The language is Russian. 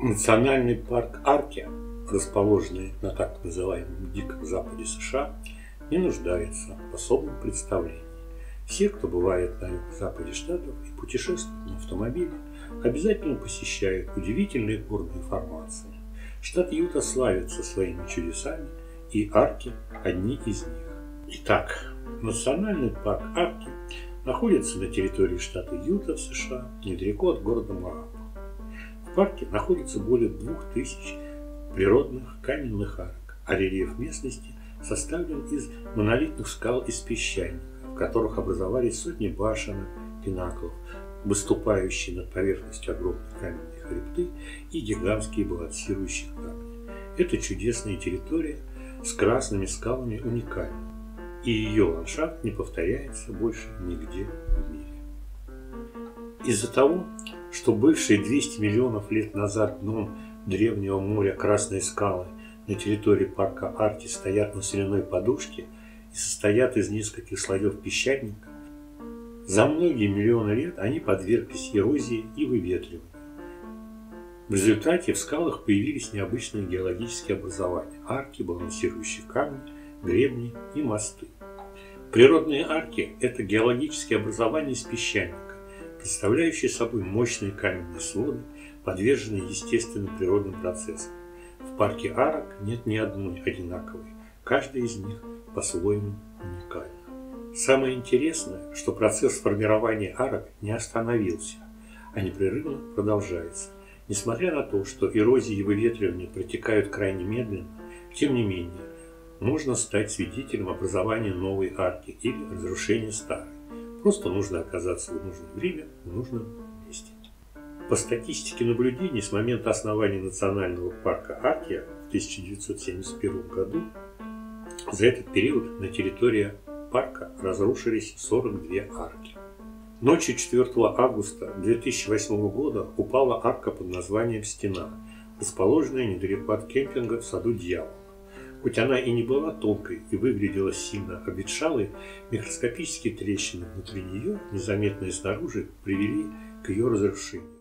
Национальный парк Арки, расположенный на так называемом Диком Западе США, не нуждается в особом представлении. Все, кто бывает на юго-западе штатов и путешествует на автомобиле, обязательно посещают удивительные горные формации. Штат Юта славится своими чудесами, и Арки – одни из них. Итак, национальный парк Арки находится на территории штата Юта в США, недалеко от города Моапа. В парке находится более двух тысяч природных каменных арок, а рельеф местности составлен из монолитных скал из песчаника, в которых образовались сотни башенок, пинаклов, выступающие над поверхностью огромных каменные хребты и гигантские балансирующие камни. Это чудесная территория с красными скалами уникальна, и ее ландшафт не повторяется больше нигде в мире. Из-за того, что бывшие 200 миллионов лет назад дном древнего моря Красные скалы на территории парка Арти стоят на соляной подушке и состоят из нескольких слоев песчаника, за многие миллионы лет они подверглись эрозии и выветриванию. В результате в скалах появились необычные геологические образования – арки, балансирующие камни, гребни и мосты. Природные арки – это геологические образования из песчаника, представляющие собой мощные каменные своды, подверженные естественным природным процессам. В парке арок нет ни одной одинаковой, каждая из них по-своему уникальна. Самое интересное, что процесс формирования арок не остановился, а непрерывно продолжается. Несмотря на то, что эрозия и выветривание протекают крайне медленно, тем не менее, можно стать свидетелем образования новой арки или разрушения старой. Просто нужно оказаться в нужное время в нужном месте. По статистике наблюдений с момента основания национального парка Аркия в 1971 году за этот период на территории парка разрушились 42 арки. Ночью 4 августа 2008 года упала арка под названием «Стена», расположенная недалеко от кемпинга в саду Дьявола. Хоть она и не была тонкой и выглядела сильно обветшалой, микроскопические трещины внутри нее, незаметные снаружи, привели к ее разрушению.